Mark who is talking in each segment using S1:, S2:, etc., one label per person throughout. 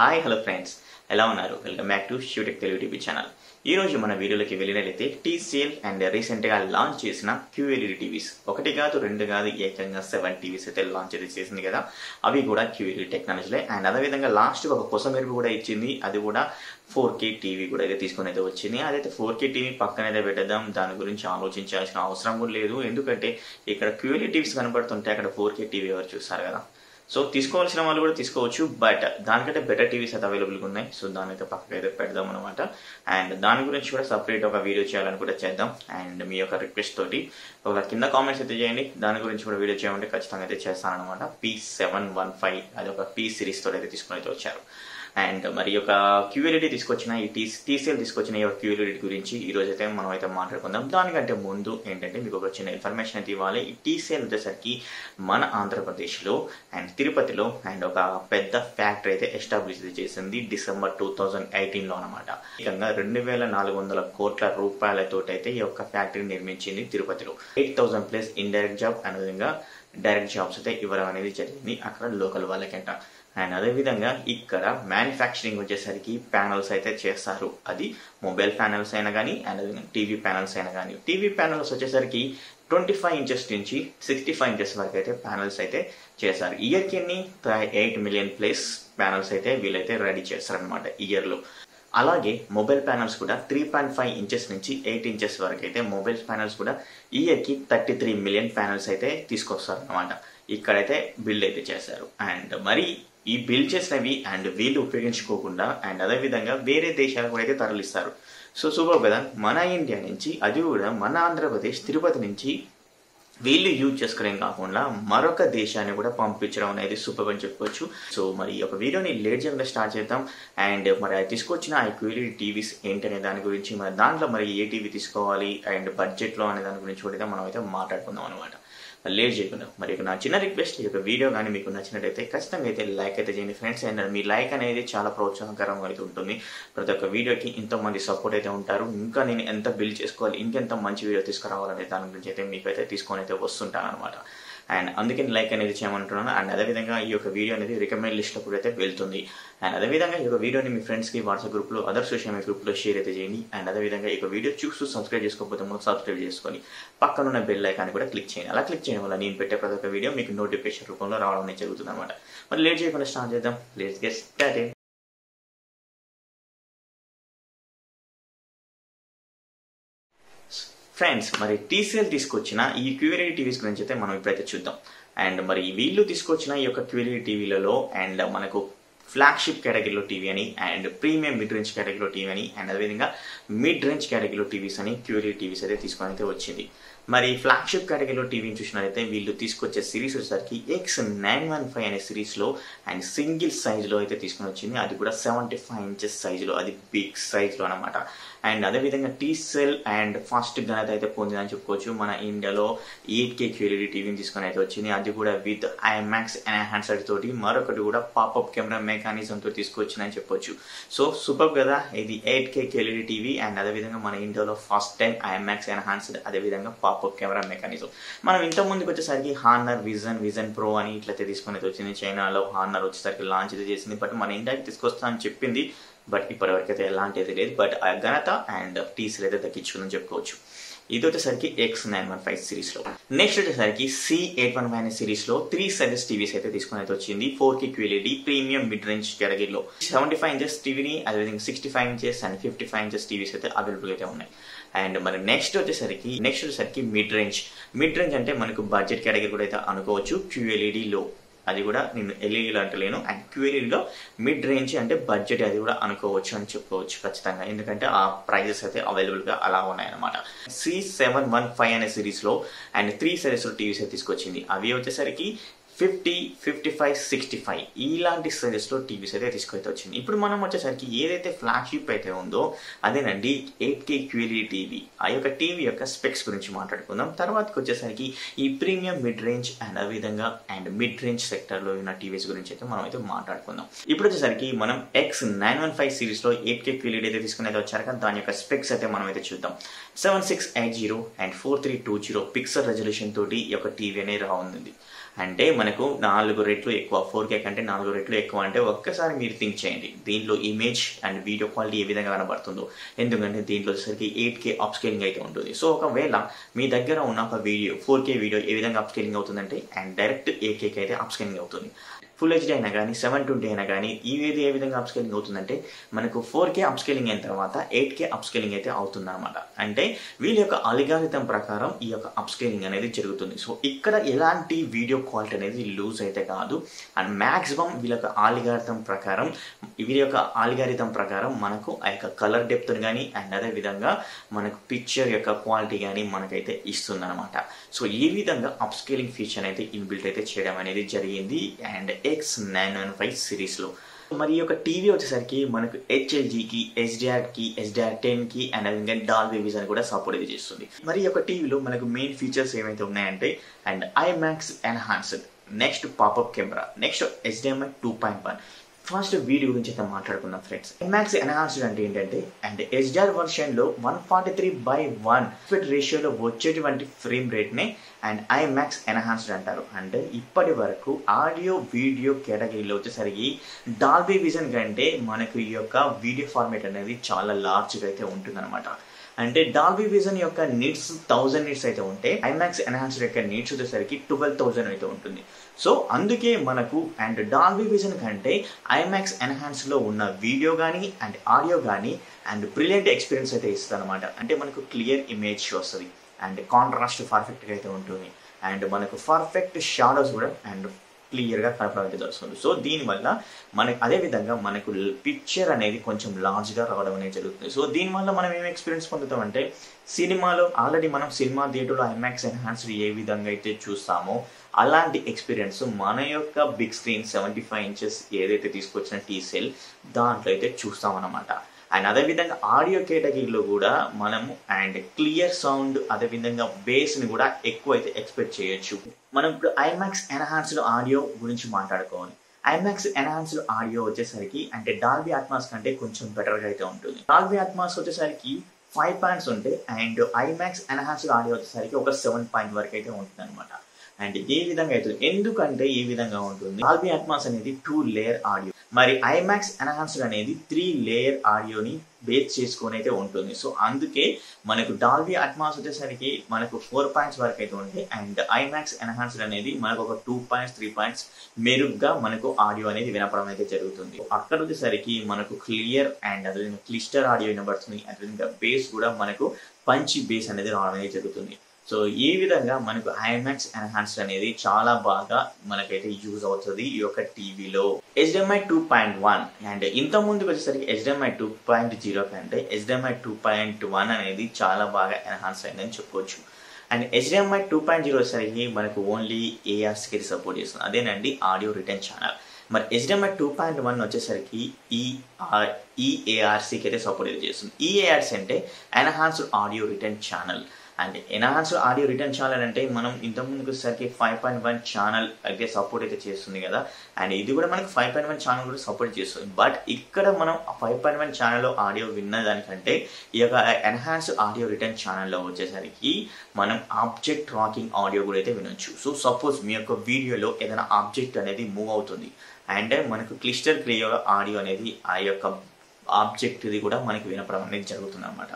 S1: Hi hello friends ఎలా ఉన్నారు? Welcome back to షూటెక్ తెలుగు టీవీ ఛానల్ ఈ రోజు మన వీడియోలోకి వెళ్ళినట్లయితే టీసీఎల్ అండ్ రీసెంట్గా లాంచ్ చేసిన క్యూఎల్ఈడి టీవీస్ ఒకటి కాదు రెండు కాదు ఏకంగా సెవెన్ టీవీస్ అయితే లాంచ్ అయితే చేసింది కదా. అవి కూడా క్యూఎల్ఈడి టెక్నాలజీలే అండ్ అదేవిధంగా లాస్ట్ ఒక కొసమెరుపు కూడా ఇచ్చింది. అది కూడా ఫోర్ కే టీవీ కూడా అయితే తీసుకొని అయితే వచ్చింది. అదైతే ఫోర్ కే టీవీ పక్కన అయితే పెట్టేద్దాం. దాని గురించి ఆలోచించాల్సిన అవసరం కూడా లేదు. ఎందుకంటే ఇక్కడ క్యూఎల్ఈ టీవీస్ కనబడుతుంటే అక్కడ ఫోర్ కే టీవీ ఎవరు చూస్తారు కదా? సో తీసుకోవాల్సిన వాళ్ళు కూడా తీసుకోవచ్చు బట్ దానికంటే బెటర్ టీవీస్ అయితే అవైలబుల్గా ఉన్నాయి. సో దాని అయితే పక్కన అయితే పెడదాం అనమాట అండ్ దాని గురించి కూడా సపరేట్ ఒక వీడియో చేయాలని కూడా చేద్దాం. అండ్ మీ యొక్క రిక్వెస్ట్ తోటి ఒక కింద కామెంట్స్ అయితే చేయండి. దాని గురించి కూడా వీడియో చేయమంటే ఖచ్చితంగా అయితే చేస్తాను అనమాట పీ సెవెన్ వన్ ఫైవ్ అది ఒక పీ సిరీస్ తోటి అయితే తీసుకుని అయితే వచ్చారు. అండ్ మరి ఒక క్యూఎల్ఈడి తీసుకొచ్చిన ఈ టీ టీసీఎల్ తీసుకొచ్చిన ఈ క్యూఎల్ఈడి గురించి ఈ రోజు అయితే మనం అయితే మాట్లాడుకుందాం. దానికంటే ముందు ఏంటంటే మీకు ఒక చిన్న ఇన్ఫర్మేషన్ అయితే ఇవ్వాలి. ఈ టీసీఎల్ వచ్చేసరికి మన ఆంధ్రప్రదేశ్లో అండ్ తిరుపతిలో అండ్ ఒక పెద్ద ఫ్యాక్టరీ అయితే ఎస్టాబ్లిష్ చేసింది డిసెంబర్ టూ థౌజండ్ ఎయిటీన్లో అనమాట ఏకంగా రెండు వేల నాలుగు వందల కోట్ల రూపాయలతో అయితే ఈ యొక్క ఫ్యాక్టరీ నిర్మించింది తిరుపతిలో. Eight thousand plus indirect job అనే విధంగా డైరెక్ట్ జాబ్స్ అయితే ఇవ్వడం అనేది జరిగింది అక్కడ లోకల్ వాళ్ళకంట. అండ్ అదేవిధంగా ఇక్కడ మ్యానుఫ్యాక్చరింగ్ వచ్చేసరికి ప్యానల్స్ అయితే చేస్తారు. అది మొబైల్ ప్యానల్స్ అయినా కానీ అండ్ టీవీ ప్యానల్స్ అయినా కానీ టీవీ ప్యానల్స్ వచ్చేసరికి ట్వంటీ ఫైవ్ ఇంచెస్ నుంచి సిక్స్టీ ఫైవ్ ఇంచెస్ వరకు అయితే ప్యానల్స్ అయితే చేశారు ఇయర్కి ఎన్ని ఎయిట్ మిలియన్ ప్లేస్ ప్యానల్స్ అయితే వీళ్ళైతే రెడీ చేస్తారనమాట ఇయర్లో అలాగే మొబైల్ ప్యానల్స్ కూడా త్రీ పాయింట్ ఫైవ్ ఇంచెస్ నుంచి ఎయిట్ ఇంచెస్ వరకు అయితే మొబైల్ ప్యానల్స్ కూడా ఇయర్కి థర్టీ త్రీ మిలియన్ ప్యానల్స్ అయితే తీసుకొస్తారు అనమాట ఇక్కడైతే బిల్డ్ అయితే చేశారు. అండ్ మరి ఈ బిల్డ్ చేసినవి అండ్ వీళ్ళు ఉపయోగించుకోకుండా అండ్ అదేవిధంగా వేరే దేశాలకు అయితే తరలిస్తారు. సో సూపర్ కదా మన ఇండియా నుంచి అది కూడా మన ఆంధ్రప్రదేశ్ తిరుపతి నుంచి వీళ్ళు యూజ్ చేసుకోవడం కాకుండా మరొక దేశాన్ని కూడా పంపించడం అనేది సూపర్ అని చెప్పుకోవచ్చు. సో మరి ఒక వీడియోని లేట్ చేయకుండా స్టార్ట్ చేద్దాం. అండ్ మరి అది తీసుకొచ్చిన ఆ క్యూరిటీ టీవీస్ ఏంటనే దాని గురించి మరి దాంట్లో మరి ఏ టీవీ తీసుకోవాలి? అండ్ బడ్జెట్లో అనే దాని గురించి కూడా మనం అయితే మాట్లాడుకుందాం అనమాట లేట్ చేయకుండా. మరి నా చిన్న రిక్వెస్ట్ ఈ యొక్క వీడియో కానీ మీకు నచ్చినట్టయితే ఖచ్చితంగా అయితే లైక్ అయితే చేయండి ఫ్రెండ్స్. అండ్ మీ లైక్ అనేది చాలా ప్రోత్సాహకరంగా అయితే ఉంటుంది. ప్రతి ఒక్క వీడియోకి ఇంతమంది సపోర్ట్ అయితే ఉంటారు. ఇంకా నేను ఎంత బిల్డ్ చేసుకోవాలి ఇంకెంత మంచి వీడియో తీసుకురావాలనే దాని గురించి అయితే మీకు అయితే తీసుకొని అయితే వస్తుంటాను అనమాట అండ్ అందుకే లైక్ అనేది చేయమంటున్నాను. అండ్ అదేవిధంగా ఈ యొక్క వీడియో అనేది రికమెండ్ లిస్ట్లో కూడా అయితే వెళ్తుంది. అండ్ అదేవిధంగా ఈ యొక్క వీడియోని మీ ఫ్రెండ్స్కి వాట్సాప్ గ్రూప్లో అదర్ సోషల్ మీడియా గ్రూప్లో షేర్ అయితే చేయండి. అండ్ అదేవిధంగా ఈ యొక్క వీడియో చూస్తూ సబ్స్క్రైబ్ చేసుకోకపోతే ముందు సబ్స్క్రైబ్ చేసుకొని పక్కనున్న బెల్ ఐకాన్ కూడా క్లిక్ చేయండి. అలా క్లిక్ చేయడం వల్ల నేను పెట్టే ప్రతి ఒక్క వీడియో మీకు నోటిఫికేషన్ రూపంలో రావడం అనేది జరుగుతుంది అనమాట మరి లేట్ చేయకుండా స్టార్ట్ చేద్దాం. లేట్ గెట్ స్టార్ట్ ఫ్రెండ్స్ మరి టీసీఎల్ తీసుకొచ్చిన ఈ క్యూరియరీ టీవీస్ గురించి అయితే మనం ఇప్పుడైతే చూద్దాం. అండ్ మరి వీళ్ళు తీసుకొచ్చిన ఈ యొక్క క్యూరియరీ టీవీలలో అండ్ మనకు ఫ్లాగ్షిప్ కేటగిరీలో టీవీ అని అండ్ ప్రీమియం మిడ్ రేంజ్ కేటగిరీలో టీవీ అని అండ్ అదేవిధంగా మిడ్ రేంజ్ కేటగిరీలో టీవీస్ అని క్యూరీ టీవీస్ అయితే తీసుకొని అయితే వచ్చింది. మరి ఫ్లాగ్షిప్ కేటగిరీలో టీవీని చూసినట్లయితే వీళ్ళు తీసుకొచ్చే సిరీస్ వచ్చేసరికి ఎక్స్ నైన్ వన్ ఫైవ్ అనే సిరీస్లో అండ్ సింగిల్ సైజులో అయితే తీసుకొని వచ్చింది. అది కూడా సెవెంటీ ఫైవ్ ఇంచెస్ సైజులో అది బిగ్ సైజులో అనమాట అండ్ అదేవిధంగా టీ సెల్ అండ్ ఫాస్ట్ ఘనత అయితే పొందిందని చెప్పుకోవచ్చు. మన ఇండియాలో ఎయిట్ కే క్యూఎల్ఈడి టీవీని తీసుకొని అయితే వచ్చింది. అది కూడా విత్ ఐమాక్స్ హ్యాండ్సెట్ తోటి మరొకటి కూడా పాపప్ కెమెరా మెకానిజంతో తీసుకొచ్చిందని చెప్పొచ్చు. సో సూపర్ కదా? ఇది ఎయిట్ కే క్యూరిటీ టీవీ అండ్ అదేవిధంగా మన ఇండియాలో ఫస్ట్ టైం ఐమాక్స్ ఎన్హాన్స్డ్ అదేవిధంగా పాపప్ కెమెరా మెకానిజం మనం ఇంత ముందుకు వచ్చేసరికి హార్నర్ విజన్ విజన్ ప్రో అని ఇట్లయితే తీసుకొని అయితే వచ్చింది. చైనాలో హార్నర్ వచ్చేసరికి లాంచ్ అయితే చేసింది. బట్ మన ఇండియాకి తీసుకొస్తా అని చెప్పింది బట్ ఇప్పటివరకైతే ఎలాంటిది లేదు. బట్ ఘనత అండ్ టీసీలు అయితే దక్కించుకుందని చెప్పుకోవచ్చు. ఇది వచ్చేసరికి ఎక్స్ నైన్ వన్ ఫైవ్ సిరీస్లో. నెక్స్ట్ వచ్చేసరికి సి ఎయిట్ వన్ ఫైవ్ సిరీస్లో త్రీ సైజెస్ టీవీస్ అయితే తీసుకుని అయితే వచ్చింది. ఫోర్కి క్యూఎల్ఈడి ప్రీమియం మిడ్ రేంజ్ కేటగిరీలో సెవెంటీ ఫైవ్ ఇంచెస్ టీవీని అదేవిధంగా sixty five inches and fifty five inches TVs అయితే అవైలబుల్ అయితే ఉన్నాయి. అండ్ మరి నెక్స్ట్ వచ్చేసరికి నెక్స్ట్ వచ్చేసరికి మిడ్ రేంజ్ మిడ్ రేంజ్ అంటే మనకు బడ్జెట్ కేటగిరీ కూడా అయితే అనుకోవచ్చు. క్యూఎల్ఈడిలో అది కూడా నేను ఎల్ఈడీలో అంటలేను అండ్ క్యూఎల్ఈడిలో మిడ్ రేంజ్ అంటే బడ్జెట్ అది కూడా అనుకోవచ్చు అని చెప్పుకోవచ్చు ఖచ్చితంగా. ఎందుకంటే ఆ ప్రైజెస్ అయితే అవైలబుల్గా అలా ఉన్నాయన్నమాట. సి సెవెన్ వన్ ఫైవ్ అనే సిరీస్లో అండ్ త్రీ సిరీస్లో టీవీస్ అయితే తీసుకొచ్చింది. అవి వచ్చేసరికి fifty fifty five sixty five ఇలాంటి సైజెస్లో టీవీస్ అయితే తీసుకొఅయితే వచ్చింది ఇప్పుడు మనం వచ్చేసరికి ఏదైతే ఫ్లాగ్షిప్ అయితే ఉందో అదేనండి ఎయిట్ కే క్యూఎల్ఈ టీవీ ఆ యొక్క టీవీ యొక్క స్పెక్స్ గురించి మాట్లాడుకుందాం. తర్వాతకి వచ్చేసరికి ఈ ప్రీమియం మిడ్ రేంజ్ అండ్ అదేవిధంగా అండ్ మిడ్ రేంజ్ సెక్టర్లో ఉన్న టీవీస్ గురించి అయితే మనం అయితే మాట్లాడుకుందాం. ఇప్పుడు వచ్చేసరికి మనం ఎక్స్ నైన్ వన్ ఫైవ్ సిరీస్లో ఎయిట్ కే క్యూఎల్ఈడి అయితే తీసుకుని అయితే వచ్చారు. కానీ దాని యొక్క స్పెక్స్ అయితే మనం అయితే చూద్దాం. Seven six eight zero and four three two zero pixel resolution తోటి ఈ యొక్క టీవీ అనేది రానుంది. అంటే మనకు నాలుగు రెట్లు ఎక్కువ ఫోర్ కే కంటే నాలుగు రెట్లు ఎక్కువ అంటే ఒక్కసారి మీరు థింక్ చేయండి. దీంట్లో ఇమేజ్ అండ్ వీడియో క్వాలిటీ ఏ విధంగా కనబడుతుందో. ఎందుకంటే దీంట్లో వచ్చేసరికి ఎయిట్ కే అప్ స్కేలింగ్ అయితే ఉంటుంది. సో ఒకవేళ మీ దగ్గర ఉన్న ఒక వీడియో ఫోర్ కే వీడియో ఏ విధంగా అప్ స్కేలింగ్ అవుతుందంటే అండ్ డైరెక్ట్ ఏ కేక్ అయితే అప్ స్కేలింగ్ అవుతుంది. ఫుల్ హెచ్డీ అయినా కానీ సెవెన్ ట్వంటీ అయినా కానీ ఈ ఏది ఏ విధంగా అప్స్కేలింగ్ అవుతుందంటే మనకు ఫోర్ కే అప్స్కేలింగ్ అయిన తర్వాత ఎయిట్ కే అప్స్కేలింగ్ అయితే అవుతుంది అనమాట అంటే వీళ్ళ యొక్క అలిగారితం ప్రకారం ఈ యొక్క అప్స్కేలింగ్ అనేది జరుగుతుంది. సో ఇక్కడ ఎలాంటి వీడియో క్వాలిటీ అనేది లూజ్ అయితే కాదు. అండ్ మ్యాక్సిమం వీళ్ళ యొక్క ఆలిగారితం ప్రకారం వీళ్ళ యొక్క ఆలిగారితం ప్రకారం మనకు ఆ యొక్క కలర్ డెప్త్ కానీ అండ్ అదే విధంగా మనకు పిక్చర్ యొక్క క్వాలిటీ కానీ మనకైతే ఇస్తుంది అనమాట సో ఈ విధంగా అప్ స్కేలింగ్ ఫీచర్ అయితే ఇన్బిల్ట్ అయితే చేయడం అనేది జరిగింది and X nine one five సిరీస్లో మరి ఈ యొక్క టీవీ వచ్చేసరికి మనకు హెచ్ఎల్జీకి ఎస్డిఆర్కి ఎస్డిఆర్ టెన్కి అండ్ డాల్ వేవిజ్ అని కూడా సపోర్ట్ అయితే చేస్తుంది. మరి యొక్క టీవీలో మనకు మెయిన్ ఫీచర్స్ ఏమైతే ఉన్నాయంటే and IMAX enhanced next popup camera next HDMI two point one first video గురించి అయితే మాట్లాడుకుందాం ఫ్రెండ్స్ ఎన్మాక్స్ ఎన్హాన్స్డ్ అంటే ఏంటంటే and SDR వర్షన్లో one forty three by one fit రేషియోలో వచ్చేటువంటి ఫ్రేమ్ రేట్ని అండ్ ఐమాక్స్ ఎన్హాన్స్డ్ అంటారు. అంటే ఇప్పటి వరకు ఆడియో వీడియో కేటగిరీలో వచ్చేసరికి డాల్బీ విజన్ కంటే మనకు ఈ యొక్క వీడియో ఫార్మేట్ అనేది చాలా లార్జ్గా అయితే ఉంటుందన్నమాట. అంటే డాల్బీ విజన్ యొక్క నీడ్స్ థౌజండ్ నీడ్స్ అయితే ఉంటే ఐమాక్స్ ఎన్హాన్స్డ్ యొక్క నీడ్స్ వచ్చేసరికి ట్వెల్వ్ థౌజండ్ అయితే ఉంటుంది. సో అందుకే మనకు అండ్ డాల్బీ విజన్ కంటే ఐమాక్స్ ఎన్హాన్స్డ్లో ఉన్న వీడియో కానీ అండ్ ఆడియో కానీ అండ్ బ్రిలియంట్ ఎక్స్పీరియన్స్ అయితే ఇస్తుంది అనమాట అంటే మనకు క్లియర్ ఇమేజ్ వస్తుంది. అండ్ కాంట్రాస్ట్ పర్ఫెక్ట్గా అయితే ఉంటుంది. అండ్ మనకు పర్ఫెక్ట్ షాడోస్ కూడా అండ్ క్లియర్గా కనపడమైతే జరుగుతుంది. సో దీనివల్ల మనకి అదే విధంగా మనకు పిక్చర్ అనేది కొంచెం లార్జ్గా రావడం అనేది జరుగుతుంది. సో దీనివల్ల మనం ఏం ఎక్స్పీరియన్స్ పొందుతామంటే సినిమాలో ఆల్రెడీ మనం సినిమా థియేటర్లో ఐమాక్స్ ఎన్హాన్స్డ్ ఏ విధంగా అయితే చూస్తామో అలాంటి ఎక్స్పీరియన్స్ మన యొక్క big screen seventy five inches ఏదైతే తీసుకొచ్చిన టీసెల్ దాంట్లో అయితే చూస్తామన్నమాట. అండ్ అదేవిధంగా ఆడియో కేటగిరీలో కూడా మనము అండ్ క్లియర్ సౌండ్ అదేవిధంగా బేస్ని కూడా ఎక్కువ అయితే ఎక్స్పెక్ట్ చేయొచ్చు. మనం ఇప్పుడు ఐమాక్స్ ఎన్హాన్స్డ్ ఆడియో గురించి మాట్లాడుకోవాలి. ఐమాక్స్ ఎన్హాన్స్డ్ ఆడియో వచ్చేసరికి అంటే డాల్బీ అట్మాస్ కంటే కొంచెం బెటర్గా అయితే ఉంటుంది. డాల్బీ అట్మాస్ వచ్చేసరికి ఫైవ్ పాయింట్స్ ఉంటాయి అండ్ ఐమాక్స్ ఎన్హాన్స్డ్ ఆడియో వచ్చేసరికి ఒక సెవెన్ పాయింట్ వరకు అయితే ఉంటుంది అనమాట అండ్ ఏ విధంగా అవుతుంది ఎందుకంటే ఏ విధంగా ఉంటుంది? డాల్బీ అట్మాస్ అనేది టూ లేయర్ ఆడియో మరి ఐమాక్స్ ఎన్హాన్స్డ్ అనేది త్రీ లేయర్ ఆడియోని బేస్ చేసుకొని అయితే ఉంటుంది. సో అందుకే మనకు డాల్బీ అట్మాస్ వచ్చేసరికి మనకు ఫోర్ పాయింట్స్ వరకు అయితే ఉంది. అండ్ ఐమాక్స్ ఎన్హాన్స్డ్ అనేది మనకు ఒక టూ పాయింట్స్ త్రీ పాయింట్స్ మెరుగ్గా మనకు ఆడియో అనేది వినపడం అయితే జరుగుతుంది. అక్కడ వచ్చేసరికి మనకు క్లియర్ అండ్ అదేవిధంగా క్లిస్టర్ ఆడియో వినబడుతుంది. అదేవిధంగా బేస్ కూడా మనకు పంచి బేస్ అనేది రావడం అనేది జరుగుతుంది. సో ఈ విధంగా మనకు ఐమాక్స్ ఎన్హాన్స్డ్ అనేది చాలా బాగా మనకైతే యూజ్ అవుతుంది ఈ యొక్క టీవీలో HDMI two point one and ఇంత ముందుకు వచ్చేసరికి హెచ్డిఎంఐ టూ పాయింట్ జీరో కంటే హెచ్డిఎంఐ టూ పాయింట్ వన్ అనేది చాలా బాగా ఎన్హాన్స్ అయిందని చెప్పుకోవచ్చు and HDMI two point zero వచ్చేసరికి మనకు ఓన్లీ ఏఆర్స్కి సపోర్ట్ చేస్తుంది. అదేనండి ఆడియో రిటర్న్ ఛానల్ మరి హెచ్డిఎంఐ టూ పాయింట్ వన్ వచ్చేసరికి ఈ ఈఏఆర్సీకి అయితే సపోర్ట్ చేస్తుంది. ఈఏఆర్సీ అంటే enhanced audio return channel and enhanced audio return channel అంటే మనం ఇంతకుముందుకు సరికి ఫైవ్ పాయింట్ వన్ ఛానల్ అయితే సపోర్ట్ అయితే చేస్తుంది కదా. అండ్ ఇది కూడా మనకి ఫైవ్ పాయింట్ వన్ ఛానల్ కూడా సపోర్ట్ చేస్తుంది. బట్ ఇక్కడ మనం ఫైవ్ పాయింట్ వన్ ఛానల్లో ఆడియో విన్న దానికంటే ఈ యొక్క ఎన్హాన్స్డ్ ఆడియో రిటర్న్ ఛానల్లో వచ్చేసరికి మనం ఆబ్జెక్ట్ ట్రాకింగ్ ఆడియో కూడా అయితే వినొచ్చు. సో సపోజ్ మీ యొక్క వీడియోలో ఏదైనా ఆబ్జెక్ట్ అనేది మూవ్ అవుతుంది. అండ్ మనకు క్లిస్టర్ క్లియర్ ఆడియో అనేది ఆ యొక్క ఆబ్జెక్ట్ది కూడా మనకి వినపడం అనేది జరుగుతుంది అనమాట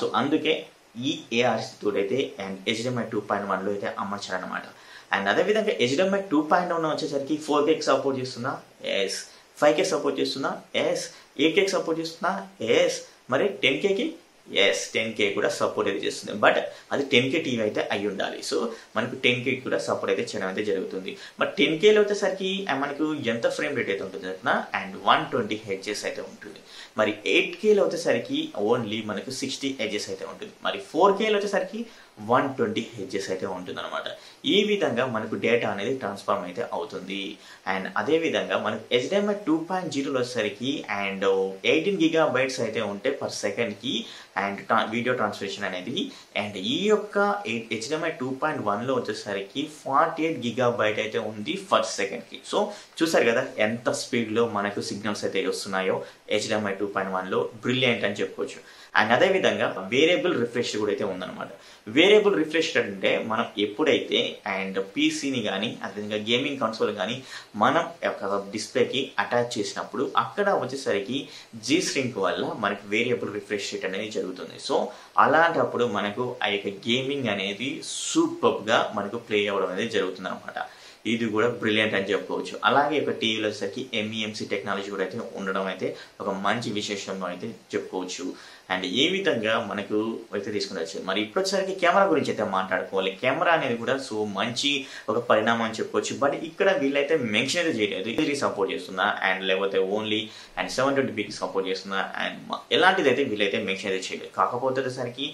S1: సో ah, అందుకే ఈ ఏఆర్సీ తోటి అయితే అండ్ హెచ్డిఎంఐ టూ పాయింట్ వన్లో అయితే అమర్చారనమాట అండ్ అదేవిధంగా హెచ్డిఎంఐ టూ పాయింట్ వన్ వచ్చేసరికి ఫోర్ కేక్ సపోర్ట్ చేస్తుందా ఎస్ ఫైవ్ కే సపోర్ట్ చేస్తుందా ఎస్ ఎయిట్ కేక్ సపోర్ట్ చేస్తుందా ఎస్ మరి టెన్ కేకి ఎస్ టెన్ కే కూడా సపోర్ట్ అయితే చేస్తుంది. బట్ అది టెన్ కే టీవీ అయితే అయి ఉండాలి. సో మనకు టెన్ కే కూడా సపోర్ట్ అయితే చేయడం అయితే జరుగుతుంది. బట్ టెన్ కేలో వచ్చేసరికి మనకు ఎంత ఫ్రేమ్ రేట్ అయితే ఉంటుంది అండ్ వన్ ట్వంటీ హెడ్జెస్ అయితే ఉంటుంది. మరి ఎయిట్ కేలో వచ్చేసరికి ఓన్లీ మనకు సిక్స్టీ హెడ్జెస్ అయితే ఉంటుంది. మరి ఫోర్ కేలో వచ్చేసరికి వన్ ట్వంటీ హెడ్జెస్ అయితే ఉంటుంది అనమాట ఈ విధంగా మనకు డేటా అనేది ట్రాన్స్ఫార్మ్ అయితే అవుతుంది. అండ్ అదే విధంగా మనకు హెచ్డిఎంఐ టూ పాయింట్ జీరోలో వచ్చేసరికి అండ్ ఎయిటీన్ గిగా బైట్స్ అయితే ఉంటే పర్ సెకండ్కి అండ్ వీడియో ట్రాన్స్లేషన్ అనేది. అండ్ ఈ యొక్క హెచ్డిఎంఐ టూ పాయింట్ వన్లో వచ్చేసరికి ఫార్టీ ఎయిట్ గిగా బైట్ అయితే ఉంది ఫర్ సెకండ్కి సో చూసారు కదా ఎంత స్పీడ్లో మనకు సిగ్నల్స్ అయితే వస్తున్నాయో హెచ్డిఎంఐ టూ పాయింట్ వన్లో బ్రిలియంట్ అని చెప్పుకోవచ్చు. అండ్ అదేవిధంగా వేరియబుల్ రిఫ్రెష్ కూడా అయితే ఉందన్నమాట. వేరియబుల్ రిఫ్రెష్ అంటే మనం ఎప్పుడైతే అండ్ పీసీని కానీ అదేవిధంగా గేమింగ్ కన్సోల్ కానీ మనం ఒక డిస్ప్లేకి అటాచ్ చేసినప్పుడు అక్కడ వచ్చేసరికి జీ స్ట్రింక్ వల్ల మనకి వేరియబుల్ రిఫ్రెష్ రేట్ అనేది జరుగుతుంది. సో అలాంటప్పుడు మనకు ఆ యొక్క గేమింగ్ అనేది సూపర్గా మనకు ప్లే అవ్వడం అనేది జరుగుతుంది అనమాట ఇది కూడా బ్రిలియంట్ అని చెప్పుకోవచ్చు. అలాగే ఒక టీవీలో వచ్చేసరికి ఎంఈఎంసీ టెక్నాలజీ కూడా అయితే ఉండడం అయితే ఒక మంచి విశేషంగా అయితే చెప్పుకోవచ్చు. అండ్ ఏ విధంగా మనకు అయితే తీసుకుని మరి ఇప్పుడు వచ్చేసరికి కెమెరా గురించి అయితే మాట్లాడుకోవాలి. కెమెరా అనేది కూడా సో మంచి ఒక పరిణామం అని చెప్పుకోవచ్చు. బట్ ఇక్కడ వీళ్ళైతే మెన్షన్ అయితే చేయలేదు. ఇది సపోర్ట్ చేస్తుందా అండ్ లేకపోతే ఓన్లీ అండ్ సెవెన్ ట్వంటీ పీకి సపోర్ట్ చేస్తుందా అండ్ ఎలాంటిది అయితే వీళ్ళైతే మెన్షన్ అయితే చేయలేదు. కాకపోతే వచ్చేసరికి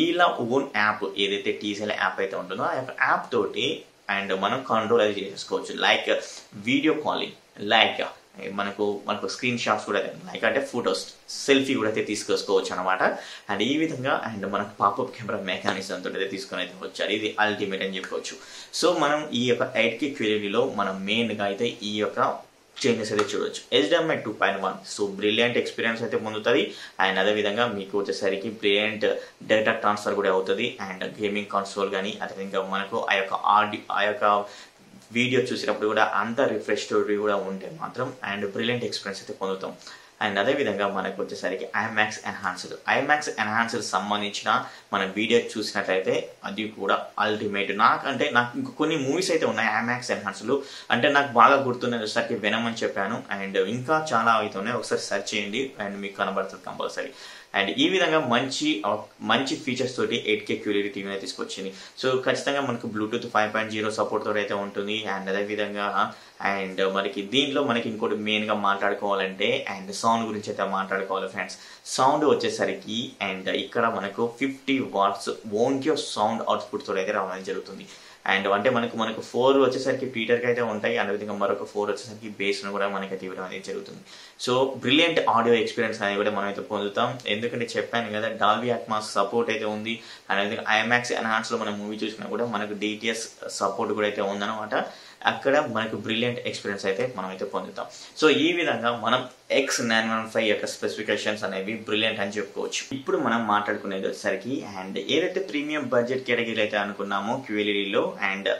S1: ఇలా ఓన్ యాప్ ఏదైతే టీసీఎల్ యాప్ అయితే ఉంటుందో ఆ యొక్క యాప్ తోటి అండ్ మనం కంట్రోల్ అయితే చేసుకోవచ్చు. లైక్ వీడియో కాలింగ్ లైక్ మనకు మనకు స్క్రీన్ షాట్స్ కూడా లైక్ అంటే ఫొటోస్ సెల్ఫీ కూడా అయితే తీసుకొచ్చుకోవచ్చు అనమాట అండ్ ఈ విధంగా అండ్ మనకు పాపప్ కెమెరా మెకానిజం తోటి అయితే తీసుకొని అయితే వచ్చారు. ఇది అల్టిమేట్ అని చెప్పుకోవచ్చు సో మనం ఈ యొక్క ఎయిట్కి క్యూరిటీలో మనం మెయిన్గా అయితే ఈ యొక్క చేంజెస్ అయితే చూడొచ్చు. HDMI two point one so brilliant experience అయితే పొందుతుంది. అండ్ అదేవిధంగా మీకు వచ్చేసరికి బ్రిలియంట్ డేటా ట్రాన్స్ఫర్ కూడా అవుతుంది. అండ్ గేమింగ్ కన్సోల్ కానీ అదేవిధంగా మనకు ఆ యొక్క ఆడి ఆ యొక్క వీడియో చూసినప్పుడు కూడా అంత రిఫ్రెష్ కూడా ఉంటే మాత్రం అండ్ బ్రిలియంట్ ఎక్స్పీరియన్స్ అయితే పొందుతాం. అండ్ అదేవిధంగా మనకు వచ్చేసరికి ఐమాక్స్ ఎన్హాన్సర్ ఐమాక్స్ ఎన్హాన్సర్ సంబంధించిన మన వీడియో చూసినట్లయితే అది కూడా అల్టిమేట్ నాకంటే నాకు ఇంక కొన్ని మూవీస్ అయితే ఉన్నాయి ఐమాక్స్ ఎన్హాన్సర్లు అంటే నాకు బాగా గుర్తున్నది ఒకసారికి వినమని చెప్పాను. అండ్ ఇంకా చాలా అయితే ఉన్నాయి. ఒకసారి సెర్చ్ చేయండి. అండ్ మీకు కనబడుతుంది కంపల్సరీ అండ్ ఈ విధంగా మంచి మంచి ఫీచర్స్ తోటి ఎయిట్ కే క్యూరిటీ టీవీ తీసుకొచ్చింది. సో ఖచ్చితంగా మనకు Bluetooth five point zero support తోటి అయితే ఉంటుంది. అండ్ అదేవిధంగా అండ్ మనకి దీంట్లో మనకి ఇంకోటి మెయిన్గా మాట్లాడుకోవాలంటే అండ్ సౌండ్ గురించి అయితే మాట్లాడుకోవాలి ఫ్రెండ్స్ సౌండ్ వచ్చేసరికి అండ్ ఇక్కడ మనకు fifty watts Onkyo sound output తోటి అయితే రావడం జరుగుతుంది. అండ్ అంటే మనకు మనకు ఫోర్ వచ్చేసరికి పీటర్కి అయితే ఉంటాయి అదేవిధంగా మరొక ఫోర్ వచ్చేసరికి బేస్ను కూడా మనకైతే ఇవ్వడం అనేది జరుగుతుంది. సో బ్రిలియంట్ ఆడియో ఎక్స్పీరియన్స్ అనేది కూడా మనం అయితే పొందుతాం. ఎందుకంటే చెప్పాను కదా డాల్బీ అట్మాస్ సపోర్ట్ అయితే ఉంది. అదేవిధంగా ఐమాక్స్ ఎన్హాన్స్లో మనం మూవీ చూసినా కూడా మనకు డిటిఎస్ సపోర్ట్ కూడా అయితే ఉందన్నమాట. అక్కడ మనకు బ్రిలియంట్ ఎక్స్పీరియన్స్ అయితే మనం అయితే పొందుతాం. సో ఈ విధంగా మనం ఎక్స్ నైన్ వన్ ఫైవ్ యొక్క స్పెసిఫికేషన్స్ అనేవి బ్రిలియంట్ అని చెప్పుకోవచ్చు. ఇప్పుడు మనం మాట్లాడుకునేది వచ్చేసరికి అండ్ ఏదైతే ప్రీమియం బడ్జెట్ కేటగిరీలు అయితే అనుకున్నామో క్యూఎల్ఈలో and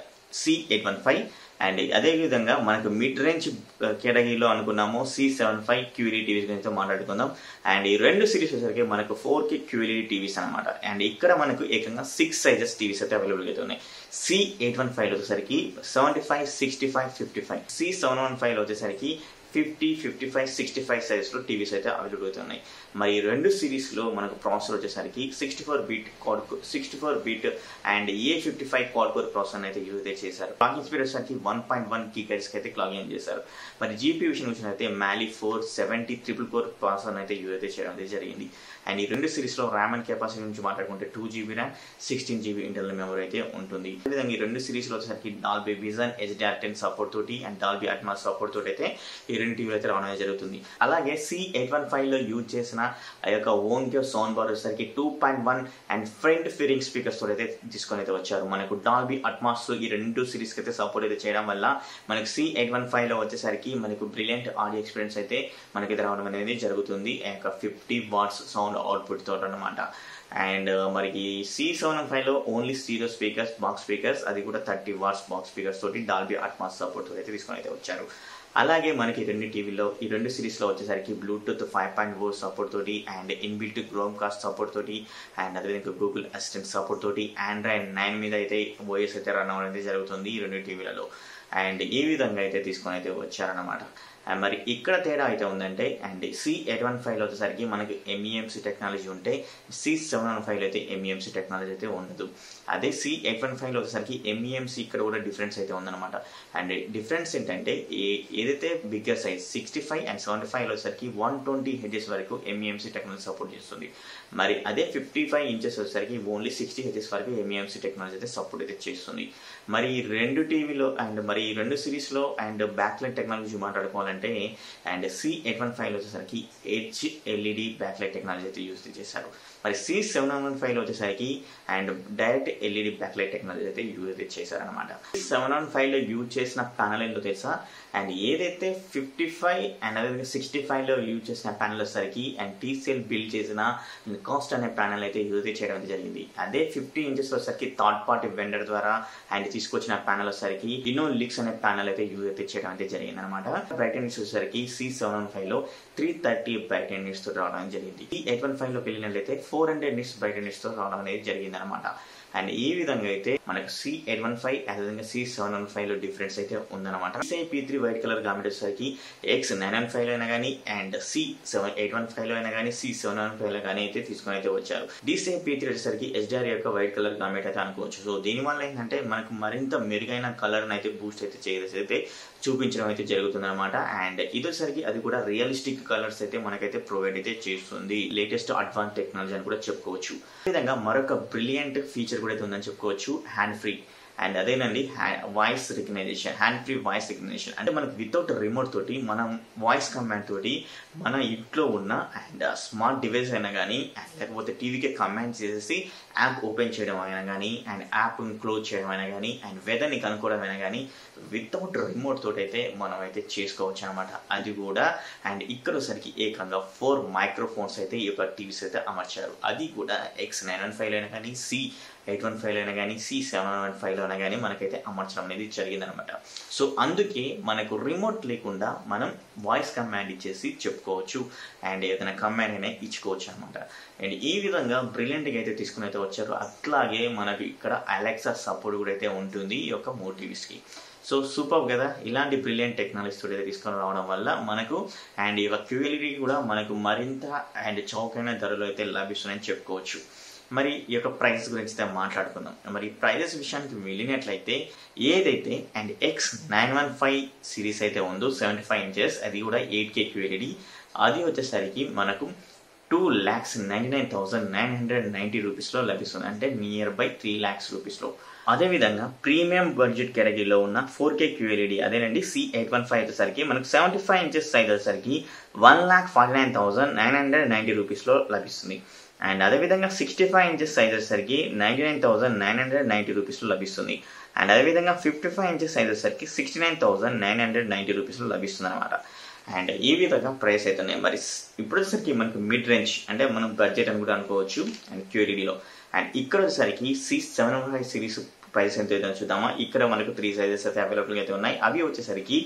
S1: C eight one five and అదేవిధంగా మనకు మిడ్ రేంజ్ uh, కేటగిరీలో అనుకున్నాము C seven five QLED TVs గురించి మాట్లాడుకుందాం. అండ్ ఈ రెండు సిరీస్ వచ్చేసరికి మనకు ఫోర్ కే క్యూఎల్ఈ టీవీస్ అనమాట అండ్ ఇక్కడ మనకు ఏకంగా సిక్స్ సైజెస్ టీవీస్ అయితే అవైలబుల్ అయితే ఉన్నాయి. సి ఎయిట్ వన్ ఫైవ్ వచ్చేసరికి seventy five sixty five fifty five C seven one five వచ్చేసరికి fifty fifty five sixty five సైజ్లో టీవీస్ అయితే అవైలబుల్ అవుతున్నాయి మరి రెండు సిరీస్లో మనకు ప్రాసెసర్ వచ్చేసరికి sixty four bit quad sixty four bit and A fifty five quad core processor అయితే యూజ్ అయితే చేశారు. క్లాకింగ్ స్పీడ్ వచ్చేసరికి వన్ పాయింట్ వన్ కీ గీగైడ్స్కి అయితే క్లాకింగ్ చేశారు. మరి జీపీ విషయం వచ్చినైతే Mali four seventy triple core processor అయితే యూజ్ అయితే చేయడం అయితే జరిగింది. అండ్ ఈ రెండు సిరీస్లో ర్యామ్ అండ్ కెపాసిటీ నుంచి మాట్లాడుకుంటే two GB RAM sixteen GB internal memory అయితే ఉంటుంది. అదేవిధంగా ఈ రెండు సిరీస్లో వచ్చేసరికి Dolby Vision HDR ten support తోటి అండ్ డాల్బీ అట్మాస్ సపోర్ట్ తోటి అయితే ఈ రెండు టీవీలు అయితే రావడం జరుగుతుంది. అలాగే సి ఎయిట్ వన్ ఫైవ్లో యూజ్ చేసిన ఆ యొక్క ఓన్ క్యో సౌండ్ బార్ వచ్చేసరికి two point one and front firing స్పీకర్స్తో అయితే తీసుకొని అయితే వచ్చారు. మనకు డాల్బీ అట్మాస్ ఈ రెండు సిరీస్కి అయితే సపోర్ట్ అయితే చేయడం వల్ల మనకు సి ఎయిట్ వన్ ఫైవ్లో వచ్చేసరికి మనకు బ్రిలియంట్ ఆడియో ఎక్స్పీరియన్స్ అయితే మనకి రావడం అనేది జరుగుతుంది. ఆ యొక్క ఫిఫ్టీ వాట్స్ సౌండ్ అవుట్పుట్ తోటి అనమాట అండ్ మనకి సి సెవెన్ ఫైవ్లో only stereo speakers box speakers అది కూడా థర్టీ వాట్స్ బాక్స్ స్పీకర్స్ తోటి డాల్బీ అట్మాస్ సపోర్ట్ అయితే తీసుకొని అయితే వచ్చారు. అలాగే మనకి రెండు టీవీలో ఈ రెండు సిరీస్లో వచ్చేసరికి Bluetooth five point four support తోటి and inbuilt Chromecast support తోటి అండ్ అదేవిధంగా గూగుల్ అసిస్టెంట్ సపోర్ట్ తోటి ఆండ్రాయిడ్ నైన్ మీద అయితే ఓఎస్ అయితే రన్ అవ్వడం అయితే జరుగుతుంది ఈ రెండు టీవీలలో. అండ్ ఈ విధంగా అయితే తీసుకొని అయితే వచ్చారనమాట అండ్ మరి ఇక్కడ తేడా అయితే ఉందంటే అండ్ సి ఎయిట్ వన్ ఫైవ్లో వచ్చేసరికి మనకి ఎంఈఎంసీ టెక్నాలజీ ఉంటే సి సెవెన్ వన్ ఫైవ్లో అయితే ఎంఈఎంసీ టెక్నాలజీ అయితే ఉండదు. అదే సి ఎయిట్ వన్ ఫైవ్లో వచ్చేసరికి ఎంఈఎంసీ ఇక్కడ కూడా డిఫరెన్స్ అయితే ఉందన్నమాట. అండ్ డిఫరెన్స్ ఏంటంటే ఏ ఏదైతే bigger size sixty five and seventy ఫైవ్లో వచ్చేసరికి వన్ ట్వంటీ హెడ్జెస్ వరకు ఎంఈఎంసీ టెక్నాలజీ సపోర్ట్ చేస్తుంది. మరి అదే ఫిఫ్టీ ఫైవ్ ఇంచెస్ వచ్చేసరికి ఓన్లీ సిక్స్టీ హెచ్ఎస్ వరకు ఎంఈఎంసీ టెక్నాలజీ అయితే సపోర్ట్ అయితే చేస్తుంది. మరి ఈ రెండు టీవీలో అండ్ మరి ఈ రెండు సిరీస్లో అండ్ బ్యాక్లైన్ టెక్నాలజీ మాట్లాడుకోవాలంటే and C eight one five వచ్చేసరికి హెచ్ ఎల్ఈడి బ్యాక్లైట్ టెక్నాలజీ అయితే యూస్ చేశారు. మరి సి సెవెన్ వన్ ఫైవ్ వచ్చేసరికి and direct LED backlight technology అయితే యూజ్ చేశారనమాట సెవెన్ వన్ ఫైవ్లో యూజ్ చేసిన ప్యానల్ ఏంటో తెలుసా? అండ్ ఏదైతే ఫిఫ్టీ ఫైవ్ అండ్ అదేవిధంగా సిక్స్టీ ఫైవ్లో యూజ్ చేసిన ప్యానల్ వచ్చేసరికి అండ్ టీసీఎల్ బిల్డ్ చేసిన కాస్ట్ అనే ప్యానల్ అయితే యూజ్ చేయడం జరిగింది. అదే ఫిఫ్టీ ఇంచెస్ వచ్చేసరికి థర్డ్ పార్టీ వెండర్ ద్వారా అండ్ తీసుకొచ్చిన ప్యానల్ వచ్చేసరికి ఇన్నో లిక్స్ అనే ప్యానల్ అయితే యూజ్ అయితే చేయడం అయితే జరిగింది అనమాట బ్రైటన్ వచ్చేసరికి సి సెవెన్ ఫైవ్లో త్రీ థర్టీ బ్రైట్నెస్తో రావడం జరిగింది. ఈ ఎయిట్ వన్ ఫైవ్లోకి వెళ్ళినట్లయితే ఫోర్ హండ్రెడ్ నిట్స్ బ్రైట్నెస్తో రావడం అనేది జరిగింది అనమాట అండ్ ఈ విధంగా అయితే మనకు సి ఎయిట్ వన్ ఫైవ్ అదేవిధంగా సి సెవెన్ వన్ ఫైవ్లో డిఫరెన్స్ అయితే ఉందన్నమాట. CI P three white colour gamut వచ్చేసరికి ఎక్స్ నైన్ వన్ ఫైవ్లో అయినా కానీ and C seven eight one ఫైవ్లో అయినా కానీ సి సెవెన్ వన్ ఫైవ్లో కానీ అయితే తీసుకొని అయితే వచ్చారు. డిసిఐ పీ త్రీ వచ్చేసరికి ఎస్డిఆర్ యొక్క వైట్ కలర్ గామెట్ అయితే అనుకోవచ్చు. సో దీనివల్ల ఏంటంటే మనకు మరింత మెరుగైన కలర్ అయితే బూస్ట్ అయితే చేసి అయితే చూపించడం అయితే జరుగుతుంది అనమాట అండ్ ఇది అది కూడా రియలిస్టిక్ కలర్స్ అయితే మనకైతే ప్రొవైడ్ అయితే చేస్తుంది. లేటెస్ట్ అడ్వాన్స్ టెక్నాలజీ అని కూడా చెప్పుకోవచ్చు. విధంగా మరొక బ్రిలియంట్ ఫీచర్ కూడా అయితే ఉందని చెప్పుకోవచ్చు. హ్యాండ్ ఫ్రీ అండ్ అదేనండి voice recognition hand free voice recognition అంటే మనకు వితౌట్ రిమోట్ తోటి మనం వాయిస్ కమాండ్ తోటి మన ఇంట్లో ఉన్న అండ్ స్మార్ట్ డివైస్ అయినా కానీ లేకపోతే టీవీకి కమాండ్ చేసేసి యాప్ ఓపెన్ చేయడం అయినా కానీ అండ్ యాప్ని క్లోజ్ చేయడం అయినా కానీ అండ్ వెదర్ని కనుక్కోవడం అయినా కానీ వితౌట్ రిమోట్ తోటి అయితే మనం అయితే చేసుకోవచ్చు అనమాట అది కూడా అండ్ ఇక్కడ వచ్చరికి ఏకంగా ఫోర్ మైక్రోఫోన్స్ అయితే ఈ యొక్క టీవీస్ అయితే అమర్చారు. అది కూడా ఎక్స్ నైన్ వన్ ఫైవ్ అయినా కానీ సి ఎయిట్ వన్ ఫైవ్ అయినా కానీ సి సెవెన్ వన్ ఫైవ్ అయినా కానీ మనకైతే అమర్చడం అనేది జరిగిందనమాట. సో అందుకే మనకు రిమోట్ లేకుండా మనం వాయిస్ కమాండ్ ఇచ్చేసి చెప్పుకోవచ్చు అండ్ ఏదైనా కమాండ్ అయినా ఇచ్చుకోవచ్చు అనమాట. అండ్ ఈ విధంగా బ్రిలియంట్గా అయితే తీసుకుని అయితే వచ్చారు. అట్లాగే మనకు ఇక్కడ అలెక్సా సపోర్ట్ కూడా అయితే ఉంటుంది ఈ యొక్క మూడు టీవీస్కి సో సూపర్ కదా? ఇలాంటి బ్రిలియంట్ టెక్నాలజీ అయితే తీసుకొని రావడం వల్ల మనకు అండ్ ఈ యొక్క క్యూఎల్ఈడి కూడా మనకు మరింత అండ్ చౌకైన ధరలో అయితే లభిస్తున్నాయని చెప్పుకోవచ్చు. మరి ఈ యొక్క ప్రైస్ గురించి మాట్లాడుకుందాం. మరి ప్రైజెస్ విషయానికి వెళ్ళినట్లయితే ఏదైతే and X nine one five series అయితే ఉందో సెవెంటీ ఫైవ్ ఇంచెస్ అది కూడా ఎయిట్ కే క్యూఎల్ఈడి అది వచ్చేసరికి మనకు two lakhs ninety nine thousand nine hundred ninety రూపీస్లో లభిస్తుంది. అంటే నియర్ బై త్రీ ల్యాక్స్ రూపీస్లో అదేవిధంగా ప్రీమియం బడ్జెట్ కేటగిరీలో ఉన్న ఫోర్ కే క్యూఎల్ఈడి అదేనండి సి ఎయిట్ వన్ ఫైవ్ వచ్చేసరికి మనకు సెవెంటీ ఫైవ్ ఇంచెస్ సైజ్ వచ్చేసరికి one lakh forty nine thousand nine hundred ninety రూపీస్లో లభిస్తుంది. అండ్ అదేవిధంగా సిక్స్టీ ఫైవ్ ఇంచెస్ సైజ్ వచ్చేసరికి ninety nine thousand nine hundred ninety రూపీస్లో లభిస్తుంది. అండ్ అదేవిధంగా ఫిఫ్టీ ఫైవ్ ఇంచెస్ సైజ్ వచ్చేసరికి sixty nine thousand nine hundred ninety రూపీస్లో లభిస్తుంది అనమాట అండ్ ఈ విధంగా ప్రైస్ అవుతున్నాయి మరి ఇప్పుడు వచ్చేసరికి మనకు మిడ్ రేంజ్ అంటే మనం బడ్జెట్ అని కూడా అనుకోవచ్చు అండ్ క్యూరిటీలో అండ్ ఇక్కడ వచ్చేసరికి C seven five series price ఎంత అయితే చూద్దామా. ఇక్కడ మనకు త్రీ సైజెస్ అయితే అవైలబుల్గా అయితే ఉన్నాయి. అవి వచ్చేసరికి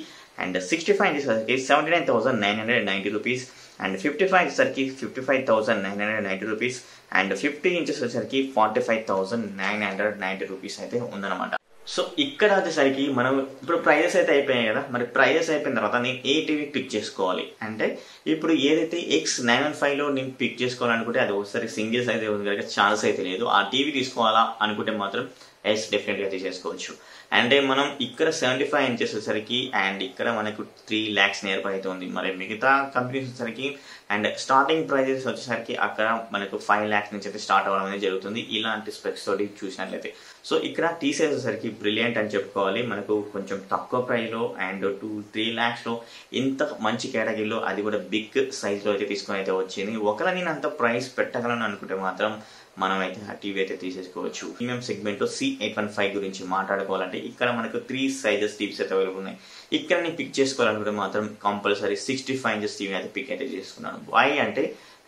S1: అండ్ సిక్స్టీ ఫైవ్ వచ్చేసరికి seventy nine thousand nine hundred ninety rupees and fifty five వచ్చేసరికి fifty five thousand nine hundred ninety rupees and fifty inches వచ్చేసరికి forty five thousand nine hundred ninety rupees అయితే ఉందన్నమాట. సో ఇక్కడ వచ్చేసరికి మనం ఇప్పుడు prices అయితే అయిపోయాయి కదా మరి ప్రైజెస్ అయిపోయిన తర్వాత నేను ఏ టీవీ పిక్ చేసుకోవాలి? అంటే ఇప్పుడు ఏదైతే ఎక్స్ నైన్ వన్ ఫైవ్లో నేను పిక్ చేసుకోవాలనుకుంటే అది ఒకసారి సింగిల్స్ అయితే ఉంది కనుక ఛాన్స్ అయితే లేదు. ఆ టీవీ తీసుకోవాలా అనుకుంటే మాత్రం ఎస్ డెఫినెట్గా అయితే చేసుకోవచ్చు అంటే మనం ఇక్కడ సెవెంటీ ఫైవ్ ఇంచెస్ వచ్చేసరికి అండ్ ఇక్కడ మనకు త్రీ ల్యాక్స్ నియర్ బై అయితే ఉంది మరి మిగతా కంపెనీస్ వచ్చేసరికి అండ్ స్టార్టింగ్ ప్రైజెస్ వచ్చేసరికి అక్కడ మనకు ఫైవ్ ల్యాక్స్ నుంచి అయితే స్టార్ట్ అవ్వడం అనేది జరుగుతుంది. ఇలాంటి స్పెక్స్ తోటి చూసినట్లయితే. సో ఇక్కడ టీసీఎస్ వచ్చేసరికి బ్రిలియంట్ అని చెప్పుకోవాలి. మనకు కొంచెం తక్కువ ప్రైస్లో అండ్ టూ త్రీ ల్యాక్స్లో ఇంత మంచి కేటగిరీలో అది కూడా బిగ్ సైజ్లో అయితే తీసుకొని అయితే వచ్చింది. ఒకవేళ నేను అంత ప్రైస్ పెట్టగలను అనుకుంటే మాత్రం మనం అయితే ఆ టీవీ అయితే తీసేసుకోవచ్చు. Premium segment C eight one five గురించి మాట్లాడుకోవాలంటే ఇక్కడ మనకు త్రీ సైజెస్ టీవీస్ అయితే అవైలబుల్ ఉన్నాయి. ఇక్కడ నేను పిక్ చేసుకోవాలనుకుంటే మాత్రం compulsory sixty five inches TV అయితే పిక్ అయితే చేసుకున్నాను. వై అంటే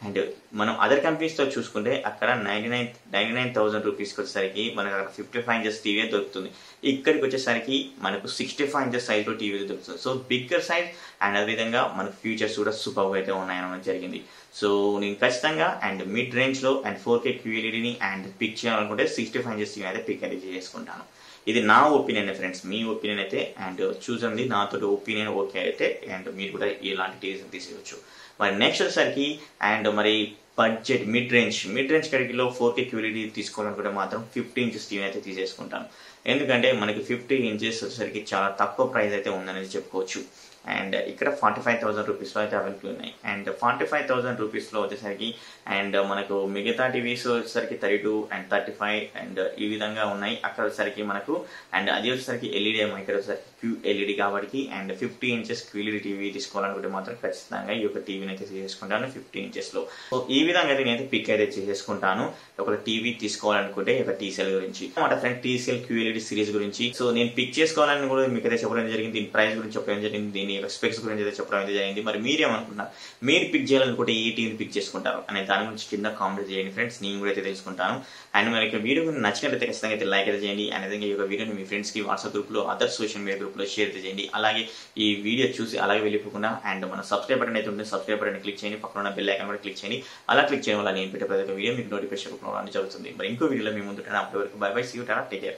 S1: అండ్ మనం అదర్ కంపెనీస్తో చూసుకుంటే అక్కడ ninety nine ninety nine thousand రూపీస్కి వచ్చేసరికి మనకు అక్కడ ఫిఫ్టీ ఫైవ్ ఇంచెస్ టీవీ దొరుకుతుంది. ఇక్కడికి వచ్చేసరికి మనకు సిక్స్టీ ఫైవ్ ఇంచెస్ సైజ్లో టీవీ దొరుకుతుంది. సో బిగ్గర్ సైజ్ అండ్ అదేవిధంగా మనకు ఫీచర్స్ కూడా సూపర్ అయితే ఉన్నాయని జరిగింది. సో నేను ఖచ్చితంగా అండ్ మిడ్ రేంజ్లో అండ్ ఫోర్ కే క్యూఎల్ఈడిని అండ్ పిక్ చేయాలనుకుంటే సిక్స్టీ ఫైవ్ ఇంచెస్ టీవీ అయితే పిక్ అయితే చేసుకుంటాను. ఇది నా ఒపీనియన్ ఫ్రెండ్స్ మీ ఒపీనియన్ అయితే అండ్ చూసండి నాతో ఒపీనియన్ ఓకే అయితే అండ్ మీరు కూడా ఇలాంటి టీవీస్ తీసుకోవచ్చు మరి నెక్స్ట్ వచ్చేసరికి అండ్ మరి budget mid range mid range కడిగిలో four K క్యూరిటీ తీసుకోవాలనుకుంటే మాత్రం ఫిఫ్టీ ఇంచెస్ టీవీ అయితే తీసేసుకుంటాను. ఎందుకంటే మనకి ఫిఫ్టీ ఇంచెస్ వచ్చేసరికి చాలా తక్కువ ప్రైస్ అయితే ఉందనేది చెప్పుకోవచ్చు. అండ్ ఇక్కడ ఫార్టీ ఫైవ్ థౌసండ్ రూపీస్లో అయితే అవైలబుల్ ఉన్నాయి. అండ్ ఫార్టీ ఫైవ్ థౌసండ్ రూపీస్లో వచ్చేసరికి అండ్ మనకు మిగతా టీవీస్ వచ్చేసరికి thirty two and thirty five and ఈ విధంగా ఉన్నాయి. అక్కడ వచ్చేసరికి మనకు అండ్ అది వచ్చేసరికి ఎల్ఈడి ఇక్కడ వచ్చేసరికి క్యూఎల్ఈడి కాబట్టి and fifty inches QLED TV తీసుకోవాలనుకుంటే మాత్రం ఖచ్చితంగా ఈ యొక్క టీవీని అయితే చేసుకుంటాను ఫిఫ్టీ ఇంచెస్లో. సో ఈ విధంగా అయితే నేనైతే పిక్ అయితే చేసేసుకుంటాను ఒక టీవీ తీసుకోవాలనుకుంటే ఒక టీసీఎల్ గురించి. మాట ఫ్రెండ్ టీసీఎల్ క్యూఎల్ఈడి సిరీస్ గురించి. సో నేను పిక్ చేసుకోవాలని కూడా మీకు అయితే చెప్పడం జరిగింది. దీని ప్రైస్ గురించి చెప్పడం జరిగింది. దీని స్పెక్స్ గురించి అయితే చెప్పడం అయితే జరిగింది. మరి మీరేమనుకుంటున్నారు? మీరు పిక్ చేయాలనుకుంటే ఏ టీవీని పిక్ చేసుకుంటారు. అనే దాని గురించి కింద కామెంట్ చేయండి ఫ్రెండ్స్ నేను కూడా అయితే తెలుసుకుంటాను. అండ్ మరి వీడియో నచ్చినట్లయితే ఖచ్చితంగా అయితే లైక్ అయితే చేయండి. అండ్ ఈ యొక్క వీడియోని మీ ఫ్రెండ్స్కి వాట్సాప్ గ్రూప్లో అదర్ సోషల్ మీడియా గ్రూప్లో షేర్ చేయండి. అలాగే ఈ వీడియో చూసి అలాగే వెళ్ళిపోకుండా అండ్ మన సబ్స్క్రైబ్ బటన్ అయితే ఉంటుంది సబ్స్క్రైబ్ బటన్ క్లిక్ చేయండి. పక్కన ఉన్న బెల్ ఐకాన్ కూడా క్లిక్ చేయండి. అలా క్లిక్ చేయడం వల్ల నేను పెట్టే ప్రతి ఒక్క వీడియో మీకు నోటిఫికేషన్ రావడం జరుగుతుంది. మరి ఇంకో వీడియోలో మీ ముందు అప్పటి వరకు bye bye see you tata take care